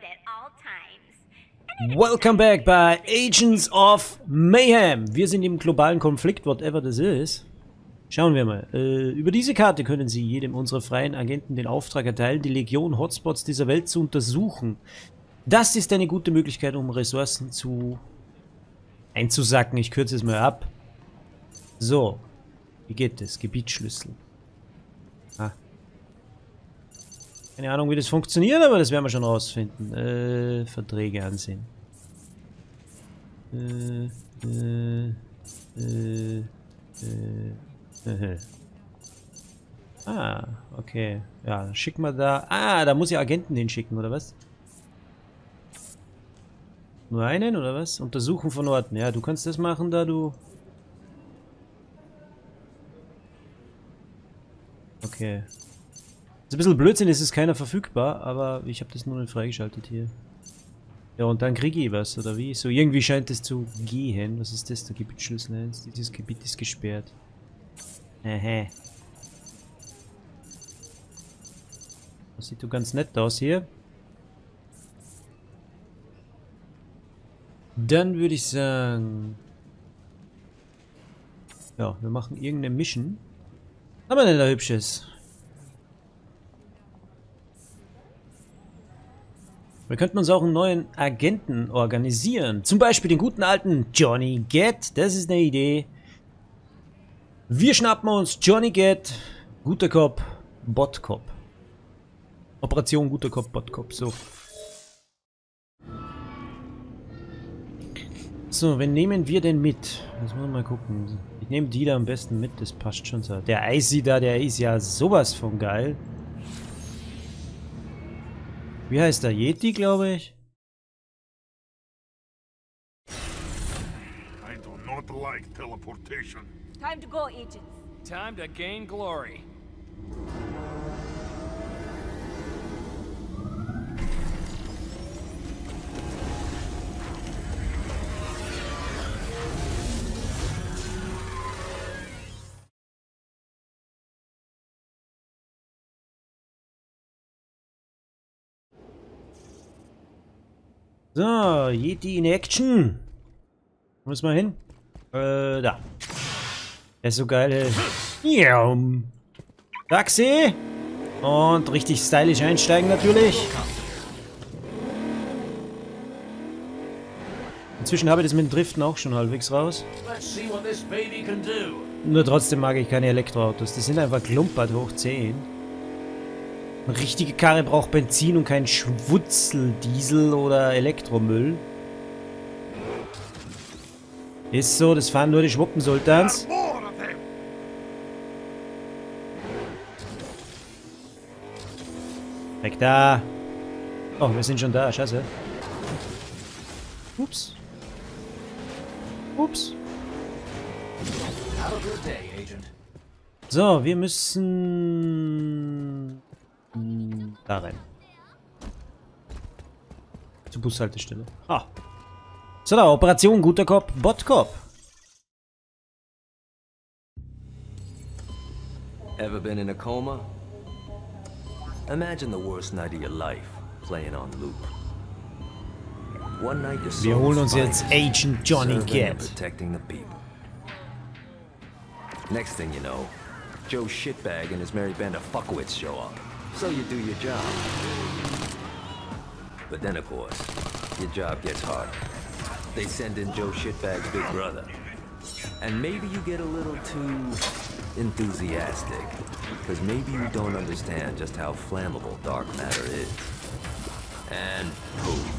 code at all times. Welcome back bei Agents of Mayhem. Wir sind im globalen Konflikt, whatever das ist. Schauen wir mal. Äh, über diese Karte können Sie jedem unserer freien Agenten den Auftrag erteilen, die Legion Hotspots dieser Welt zu untersuchen. Das ist eine gute Möglichkeit, um Ressourcen zu einzusacken. Ich kürze es mal ab. So. Wie geht das? Gebietsschlüssel. Keine Ahnung, wie das funktioniert, aber das werden wir schon rausfinden. Äh, Verträge ansehen. Äh, äh, äh, äh, Ah, okay. Ja, schicken wir da... Ah, da muss ich Agenten hinschicken, oder was? Nur einen, oder was? Untersuchen von Orten. Ja, du kannst das machen, da du... Okay. Ein bisschen Blödsinn, es ist keiner verfügbar, aber ich habe das nur nicht freigeschaltet hier. Ja, und dann kriege ich was, oder wie? So, irgendwie scheint es zu gehen. Was ist das? Der Gebietsschlüssel 1. Dieses Gebiet ist gesperrt. Aha. Das sieht doch ganz nett aus hier. Dann würde ich sagen... Ja, wir machen irgendeine Mission. Aber nicht ein hübsches. Wir könnten uns auch einen neuen Agenten organisieren. Zum Beispiel den guten alten Johnny Get. Das ist eine Idee. Wir schnappen uns Johnny Get, guter Cop, Bot Cop. Operation guter Cop, Bot Cop. So. So, wen nehmen wir denn mit? Jetzt wollen wir mal gucken. Ich nehme die da am besten mit, das passt schon so. Der Icy da, der ist ja sowas von geil. Wie heißt der? Yeti, glaube ich? I do not like teleportation. Time to go, agents. Time to gain glory. So, Yeti in Action. Wo müssen wir hin? Äh, da. Der ist so geil, ey. Taxi. Und richtig stylisch einsteigen natürlich. Inzwischen habe ich das mit dem Driften auch schon halbwegs raus. Nur trotzdem mag ich keine Elektroautos. Die sind einfach klumpert hoch 10. Eine richtige Karre braucht Benzin und kein Schwutzel, Diesel oder Elektromüll. Ist so, das fahren nur die Schwuppensultans. Weg da. Oh, wir sind schon da, scheiße. Ups. Ups. So, wir müssen... Da rein. Zur Bushaltestelle. Ah. So, da, Operation Guter Cop, Bot Cop. Ever been in a coma? Imagine the worst night of your life, playing on loop. One night you're Wir holen uns jetzt Agent Johnny protecting the people. Next thing you know, Joe Shitbag and his Mary Band of fuckwits show up. So you do your job. But then, of course, your job gets harder. They send in Joe Shitbag's big brother. And maybe you get a little too enthusiastic. Because maybe you don't understand just how flammable dark matter is. And poof.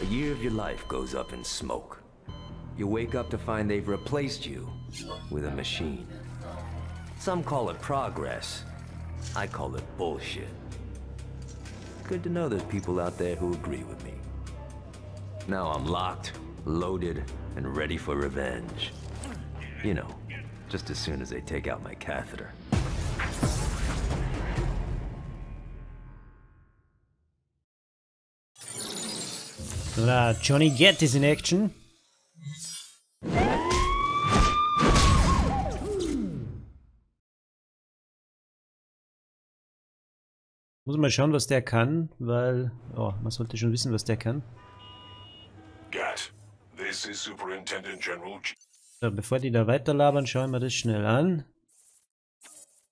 A year of your life goes up in smoke. You wake up to find they've replaced you with a machine. Some call it progress. I call it bullshit. Good to know there's people out there who agree with me. Now I'm locked, loaded, and ready for revenge. You know, just as soon as they take out my catheter. Da, Johnny Get is in Action. Muss mal schauen, was der kann, weil... Oh, man sollte schon wissen, was der kann. Gat, this is Superintendent General G. So, bevor die da weiterlabern, schauen wir das schnell an.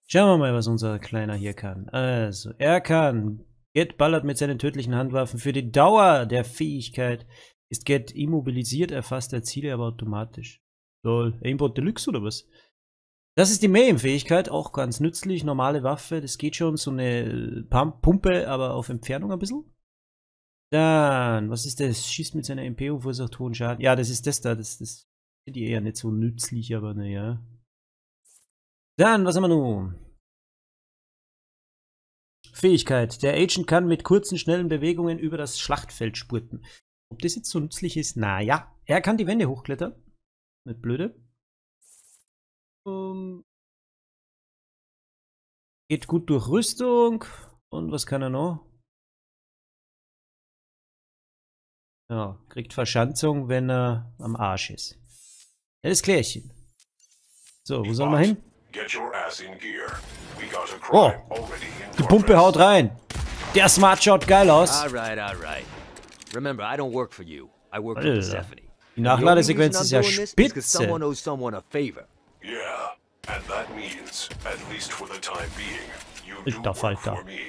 Schauen wir mal, was unser Kleiner hier kann. Also, er kann... Get ballert mit seinen tödlichen Handwaffen. Für die Dauer der Fähigkeit ist Get immobilisiert, erfasst er Ziele aber automatisch. Lol, Aimbot Deluxe oder was? Das ist die Mayhem-Fähigkeit, auch ganz nützlich. Normale Waffe, das geht schon. So eine Pump Pumpe, aber auf Entfernung ein bisschen. Dann, was ist das? Schießt mit seiner MP und verursacht hohen Schaden. Ja, das ist das da. Das, das finde ich eher nicht so nützlich, aber naja. Dann, was haben wir nun? Fähigkeit. Der Agent kann mit kurzen, schnellen Bewegungen über das Schlachtfeld spurten. Ob das jetzt so nützlich ist? Naja. Er kann die Wände hochklettern. Nicht blöde. Ähm, geht gut durch Rüstung. Und was kann er noch? Ja, kriegt Verschanzung, wenn er am Arsch ist. Helles Klärchen. So, wo soll man hin? Get your ass in gear. We got a Oh, die Pumpe haut rein. Der Smart schaut geil aus. Alright, alright. Remember, I don't work for you. I work for Alter. Persephone. Die Nachladesequenz ist ja spitze. Someone owes someone a favor. Yeah, and that means, at least for the time being, you do Alter work Falter. for me.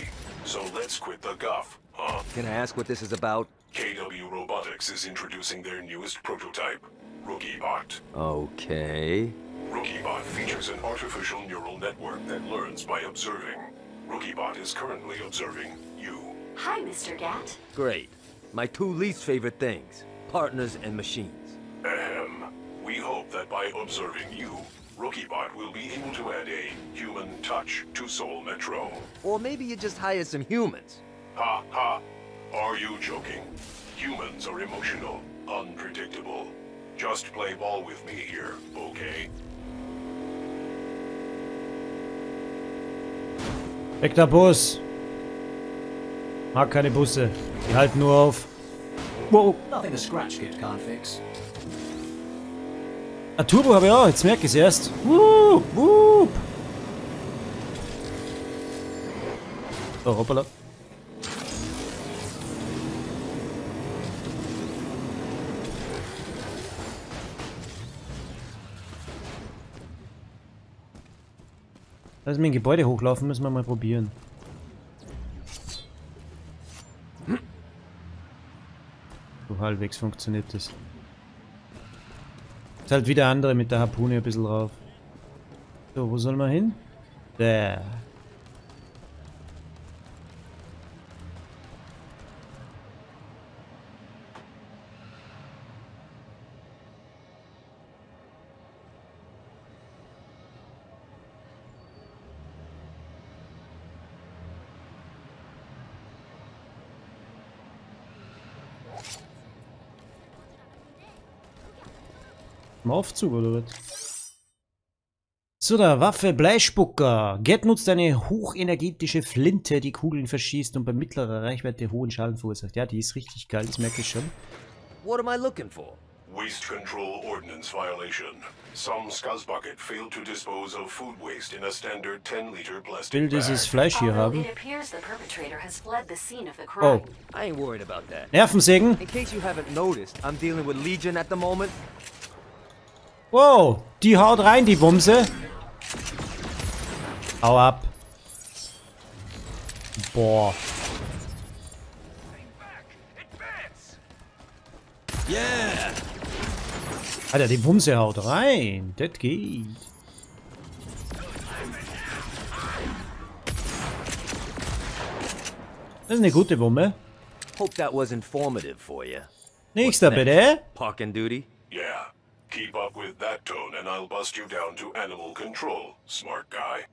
So let's quit the guff, huh? Can I ask what this is about? KW Robotics is introducing their newest prototype, RookieBot. Okay. RookieBot features an artificial neural network that learns by observing. RookieBot is currently observing you. Hi, Mr. Gat. Great. My two least favorite things partners and machines. Ahem. We hope that by observing you, RookieBot will be able to add a human touch to Soul Metro. Or maybe you just hire some humans. Ha ha. Are you joking? Humans are emotional, unpredictable. Just play ball with me here, okay? Weg der Bus. Mag keine Busse. Die halten nur auf. Wow. Nothing a scratch kit can't fix. Ein Turbo habe ich auch. Jetzt merke ich es erst. Wup, wup. Oh, hoppala. Lass mich ein Gebäude hochlaufen, müssen wir mal probieren. So halbwegs funktioniert das. Halt wieder andere mit der Harpune ein bisschen drauf. So, wo soll man hin? Da. Im Aufzug oder was? So, da Waffe Bleispucker. Get nutzt eine hochenergetische Flinte, die Kugeln verschießt und bei mittlerer Reichweite hohen Schaden verursacht. Ja, die ist richtig geil, das merke ich schon. What am I looking for? Waste Control Ordinance violation. Some Scuzzbucket failed to dispose of food waste in a standard 10-liter plastic Will dieses Fleisch hier haben. Oh. I ain't worried about that. Nervensägen. In case you haven't noticed, I'm dealing with Legion at the moment. Wow, die haut rein, die Bumse. Hau ab. Boah. Yeah! Alter, die Bumse haut rein. Das geht. Das ist eine gute Bombe. Hope that was informative for you. Nächster bitte. Parking duty? Keep up with that tone and I'll bust you down to animal control, smart guy.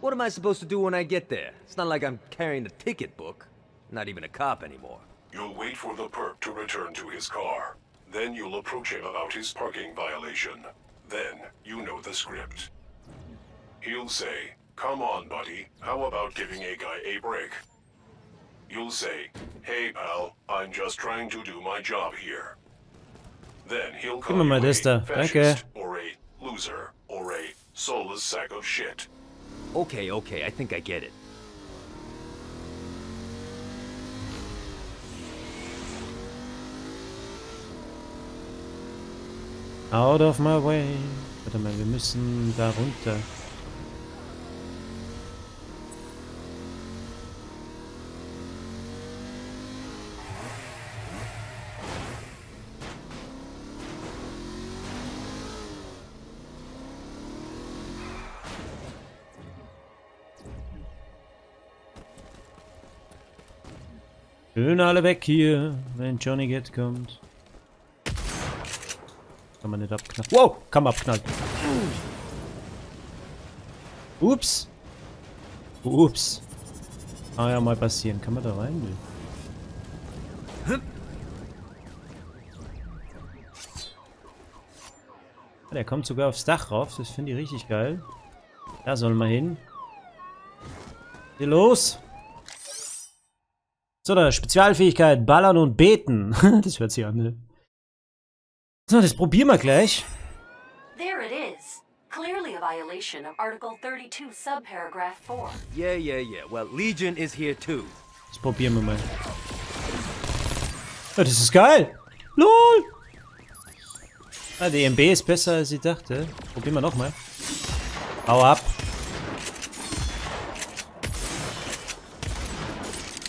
What am I supposed to do when I get there? It's not like I'm carrying a ticket book. Not even a cop anymore. You'll wait for the perp to return to his car. Then you'll approach him about his parking violation. Then you know the script. He'll say, Come on, buddy, how about giving a guy a break? You'll say, Hey, pal, I'm just trying to do my job here. Gib mir mal das da. Danke. Okay, okay, I think I get it. Out of my way. Warte mal, wir müssen da runter. Schön alle weg hier, wenn Johnny Get kommt. Kann man nicht abknallen. Wow, kann man abknallen. Ups. Ups. Ah ja, mal passieren. Kann man da rein? Ah, Der kommt sogar aufs Dach rauf. Das finde ich richtig geil. Da soll man hin. Hier los. So, da Spezialfähigkeit, Ballern und Beten. das hört sich an, ne? So, das probieren wir gleich. There it is. Clearly a violation of Article 32, subparagraph 4. Yeah, yeah, yeah. Well, Legion is here too. Das probieren wir mal. Ja, das ist geil. LOL. Ah, die MB ist besser als ich dachte. Probieren wir nochmal. Hau ab.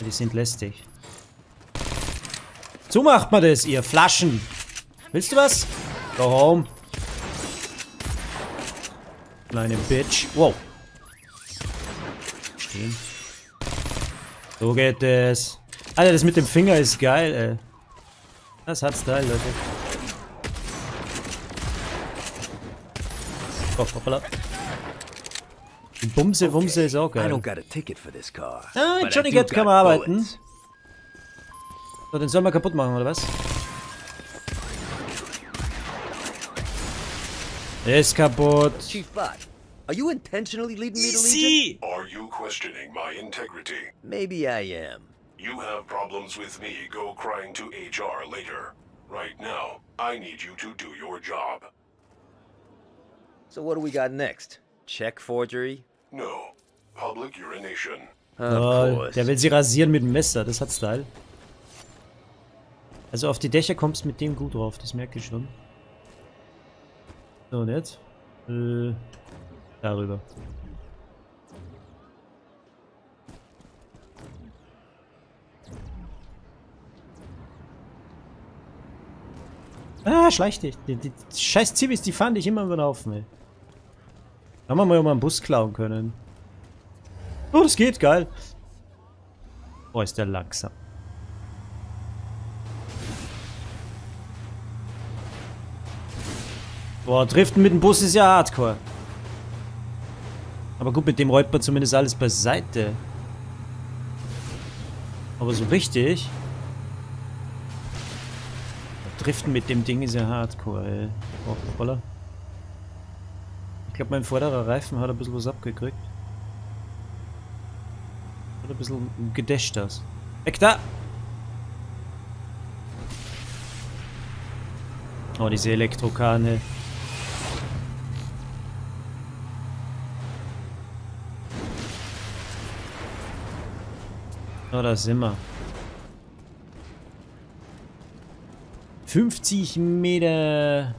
Die sind lästig. So macht man das, ihr Flaschen. Willst du was? Go home. Kleine Bitch. Wow. Stehen. So geht es. Alter, das mit dem Finger ist geil, ey. Das hat Style, Leute. Oh, hoppala. Die Bumse, Wumse ist auch I don't got a ticket for this car. Ah, I Johnny do Gat kann got man arbeiten. bullets. So, den sollen wir kaputt machen, oder was? Ist kaputt. Chief Bot, are you intentionally leading me to Legion? Sie! Are you questioning my integrity? Maybe I am. You have problems with me, go crying to HR later. Right now, I need you to do your job. So what do we got next? Check forgery? No. Public urination. Oh, der will sie rasieren mit dem Messer, das hat Style. Also auf die Dächer kommst du mit dem gut drauf, das merke ich schon. So, und jetzt? Äh, darüber. Ah, schleich dich. Die, die scheiß Zivis, die fahren dich immer über den Haufen, ey. Haben wir mal einen Bus klauen können. Oh, das geht, geil. Boah, ist der langsam. Boah, Driften mit dem Bus ist ja hardcore. Aber gut, mit dem räumt man zumindest alles beiseite. Aber so richtig... Driften mit dem Ding ist ja hardcore, ey. Oh, hoppala. Ich glaube, mein vorderer Reifen hat ein bisschen was abgekriegt. Oder ein bisschen gedäscht das. Weg da! Oh, diese Elektrokane. Oh, da sind wir. 50 Meter.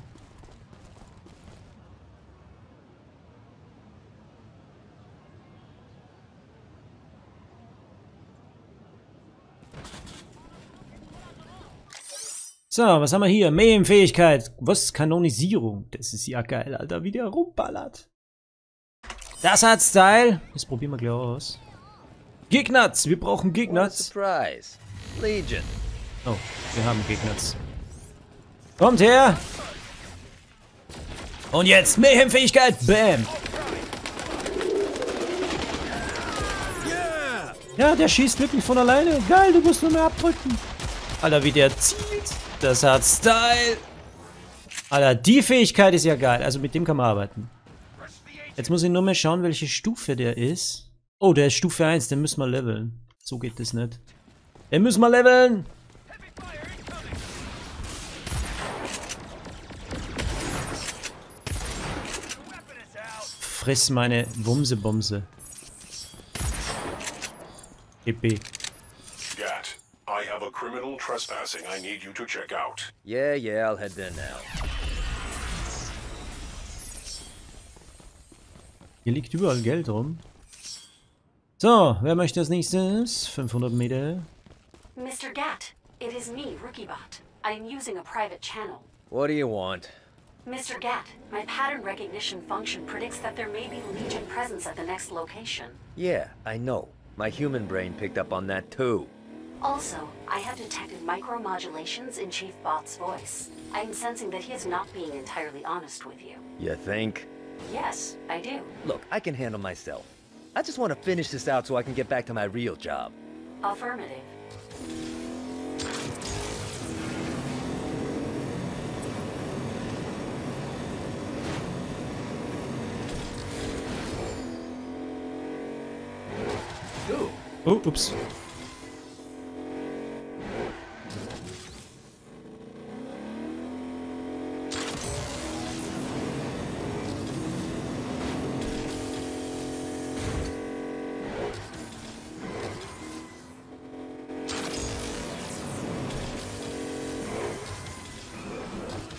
So, was haben wir hier? Mayhem-Fähigkeit. Was? Kanonisierung. Das ist ja geil, Alter, wie der rumballert. Das hat Style. Das probieren wir gleich aus. Gegnuts. Wir brauchen surprise. Legion. Oh, wir haben Gegnuts. Kommt her! Und jetzt Mayhem-Fähigkeit. Bam! Ja, der schießt wirklich von alleine. Geil, du musst nur mehr abdrücken. Alter, wie der zieht. Das hat Style. Alter, die Fähigkeit ist ja geil. Also mit dem kann man arbeiten. Jetzt muss ich nur mal schauen, welche Stufe der ist. Oh, der ist Stufe 1. Den müssen wir leveln. So geht das nicht. Den müssen wir leveln. Friss meine Wumsebumse. EP. criminal trespassing I need you to check out. Yeah, yeah, I'll head there now. Hier liegt überall Geld rum. So, wer möchte als nächstes? 500 Meter. Mr. Gat, it is me, Rookiebot. I'm using a private channel. What do you want? Mr. Gat, my pattern recognition function predicts that there may be Legion presence at the next location. Yeah, I know. My human brain picked up on that too. Also, I have detected micromodulations in Chief Bot's voice. I am sensing that he is not being entirely honest with you. You think? Yes, I do. Look, I can handle myself. I just want to finish this out so I can get back to my real job. Affirmative. Ooh, Oh,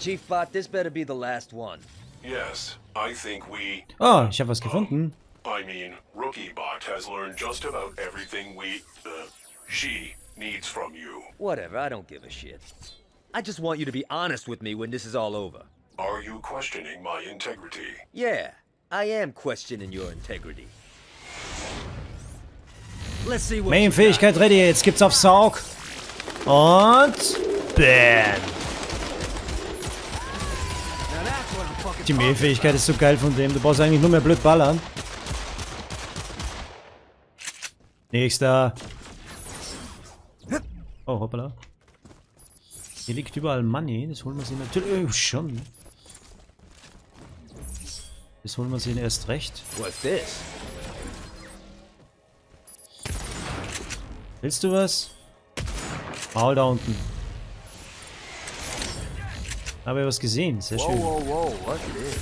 Chief Bot, this better be the last one. Yes, I think we. Oh, ich habe was gefunden. I mean, RookieBot has learned just about everything we. Uh, she needs from you. Whatever, I don't give a shit. I just want you to be honest with me when this is all over. Are you questioning my integrity? Yeah, I am questioning your integrity. Let's see what Main you got. Fähigkeit ready, jetzt gibt's auf Saug. Und bam. Die Mehlfähigkeit ist so geil von dem. Du brauchst eigentlich nur mehr blöd ballern. Nächster. Oh, hoppala. Hier liegt überall Money. Das holen wir sie natürlich. Oh, schon. Das holen wir sie erst recht. What's this? Willst du was? Maul da unten. Habe ich was gesehen. Sehr schön. Whoa, whoa, what's this?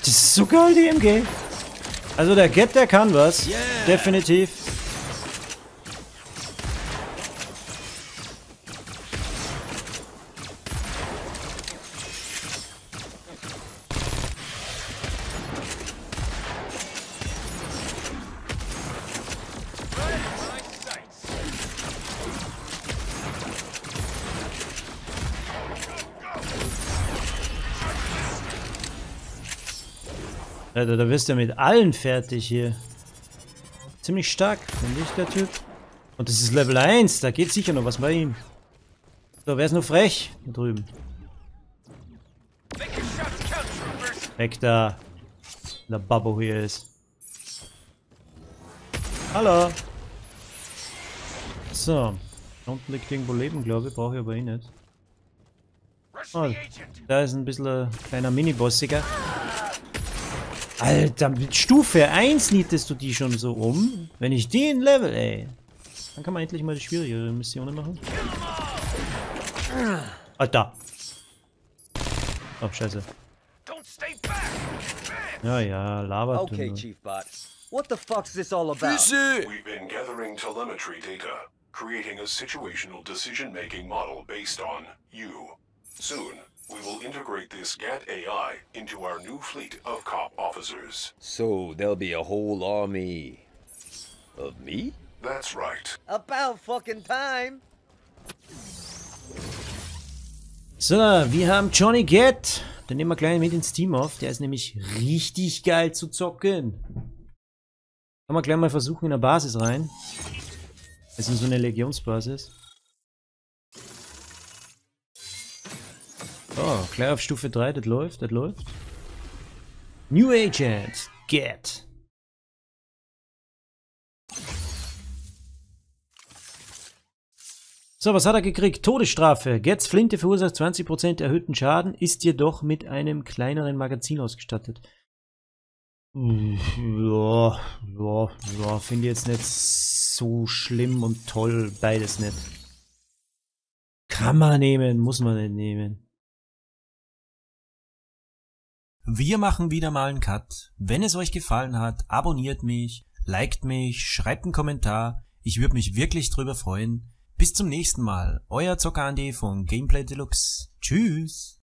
Das ist so geil, die MG. Also der Get, der kann was. Definitiv. Alter, da wirst du mit allen fertig hier. Ziemlich stark, finde ich, der Typ. Und das ist Level 1, da geht sicher noch was bei ihm. So, wer ist nur frech? Da drüben. Weg da. Der Babbo hier ist. Hallo. So. Da unten liegt irgendwo Leben, glaube ich. Brauche ich aber eh nicht. Oh, da ist ein bisschen ein kleiner Mini-Bossiger. Alter, mit Stufe 1 nietest du die schon so um. Wenn ich den Level, ey. Dann kann man endlich mal die schwierigere Missionen machen. Alter. Oh, scheiße. Ja, ja, labert du Okay, nur. Chief Bot. What the fuck's this all about? We've been gathering telemetry data, creating a situational decision making model based on you. Soon, we will integrate this GAT AI into our new fleet of cop officers. So there'll be a whole army of me? That's right. About fucking time. So, wir haben Johnny Get. Den nehmen wir gleich mit ins Team auf. Der ist nämlich richtig geil zu zocken. Kann man gleich mal versuchen in der Basis rein. Das ist so eine Legionsbasis. So, gleich auf Stufe 3, das läuft, das läuft. New Agent, Get. So, was hat er gekriegt? Todesstrafe. Gets Flinte verursacht 20% erhöhten Schaden, ist jedoch mit einem kleineren Magazin ausgestattet. Ja, ja, ja, finde ich jetzt nicht so schlimm und toll, beides nicht. Kann man nehmen, muss man nicht nehmen. Wir machen wieder mal einen Cut. Wenn es euch gefallen hat, abonniert mich, liked mich, schreibt einen Kommentar. Ich würde mich wirklich drüber freuen. Bis zum nächsten Mal. Euer Zocker Andy von Gameplay Deluxe. Tschüss.